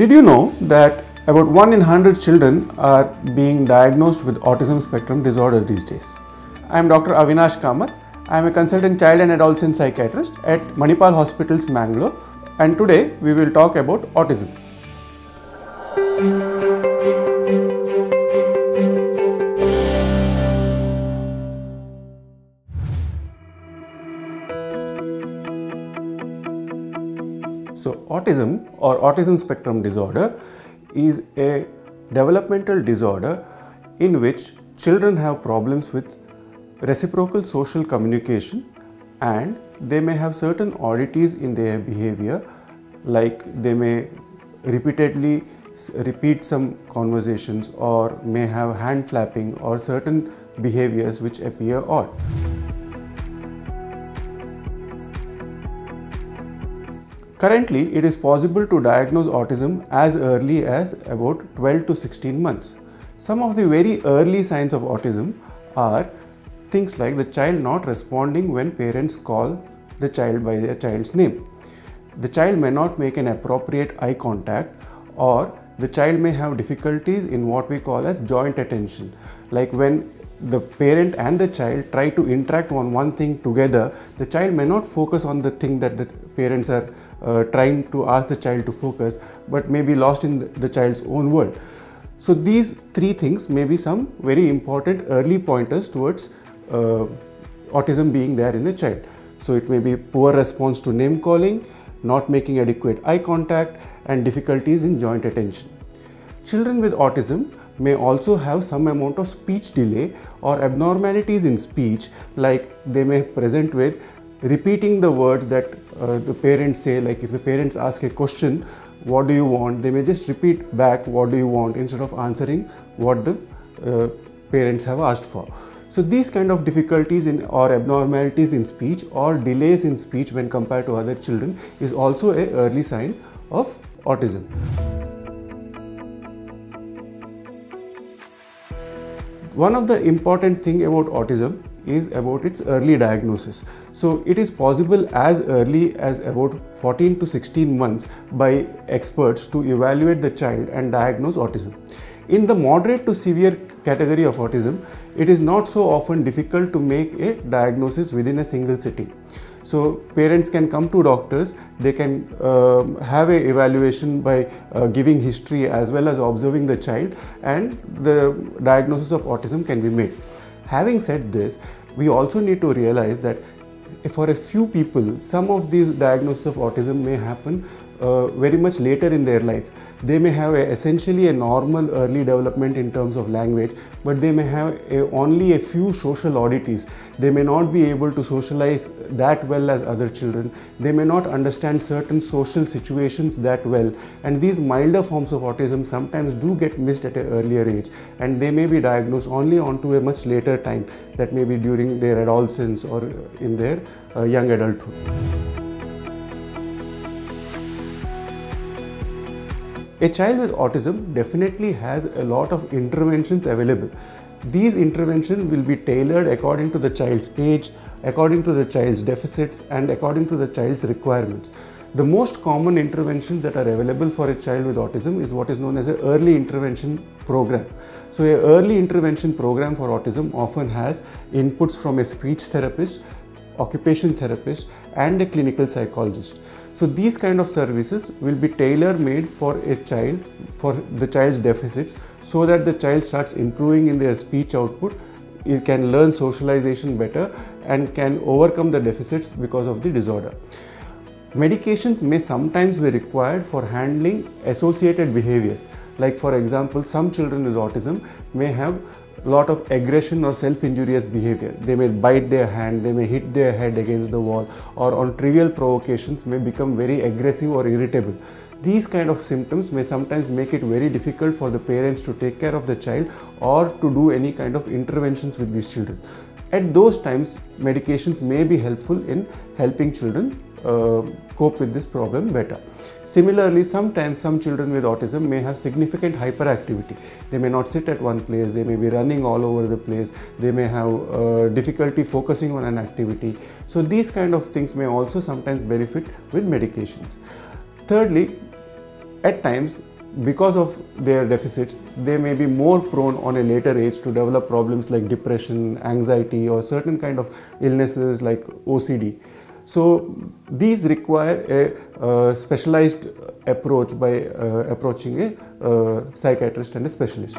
Did you know that about 1 in 100 children are being diagnosed with autism spectrum disorder these days? I am Dr. Avinash Kamath. I am a consultant child and adolescent psychiatrist at Manipal Hospitals, Mangalore, and today we will talk about autism. So, autism or autism spectrum disorder is a developmental disorder in which children have problems with reciprocal social communication and they may have certain oddities in their behavior like they may repeatedly repeat some conversations or may have hand flapping or certain behaviors which appear odd. Currently, it is possible to diagnose autism as early as about 12 to 16 months. Some of the very early signs of autism are things like the child not responding when parents call the child by their child's name. The child may not make an appropriate eye contact or the child may have difficulties in what we call as joint attention like when the parent and the child try to interact on one thing together the child may not focus on the thing that the parents are uh, trying to ask the child to focus but may be lost in the child's own world. So these three things may be some very important early pointers towards uh, autism being there in a child. So it may be poor response to name calling, not making adequate eye contact and difficulties in joint attention. Children with autism may also have some amount of speech delay or abnormalities in speech like they may present with repeating the words that uh, the parents say like if the parents ask a question what do you want? they may just repeat back what do you want? instead of answering what the uh, parents have asked for. So these kind of difficulties in or abnormalities in speech or delays in speech when compared to other children is also a early sign of autism one of the important thing about autism is about its early diagnosis. So it is possible as early as about 14 to 16 months by experts to evaluate the child and diagnose autism. In the moderate to severe category of autism, it is not so often difficult to make a diagnosis within a single sitting. So parents can come to doctors, they can uh, have a evaluation by uh, giving history as well as observing the child and the diagnosis of autism can be made. Having said this, we also need to realize that for a few people, some of these diagnoses of autism may happen uh, very much later in their life. They may have a, essentially a normal early development in terms of language, but they may have a, only a few social oddities. They may not be able to socialize that well as other children. They may not understand certain social situations that well. And these milder forms of autism sometimes do get missed at an earlier age, and they may be diagnosed only onto a much later time, that may be during their adolescence or in their uh, young adulthood. A child with autism definitely has a lot of interventions available. These interventions will be tailored according to the child's age, according to the child's deficits, and according to the child's requirements. The most common interventions that are available for a child with autism is what is known as an early intervention program. So, a early intervention program for autism often has inputs from a speech therapist, occupation therapist, and a clinical psychologist. So these kind of services will be tailor made for a child, for the child's deficits, so that the child starts improving in their speech output, it can learn socialization better and can overcome the deficits because of the disorder. Medications may sometimes be required for handling associated behaviors. Like for example, some children with autism may have a lot of aggression or self-injurious behavior. They may bite their hand, they may hit their head against the wall or on trivial provocations may become very aggressive or irritable. These kind of symptoms may sometimes make it very difficult for the parents to take care of the child or to do any kind of interventions with these children. At those times, medications may be helpful in helping children uh, cope with this problem better. Similarly, sometimes some children with autism may have significant hyperactivity. They may not sit at one place, they may be running all over the place, they may have uh, difficulty focusing on an activity. So these kind of things may also sometimes benefit with medications. Thirdly, at times because of their deficits, they may be more prone on a later age to develop problems like depression, anxiety, or certain kind of illnesses like OCD. So these require a uh, specialized approach by uh, approaching a uh, psychiatrist and a specialist.